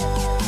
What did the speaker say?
Bye.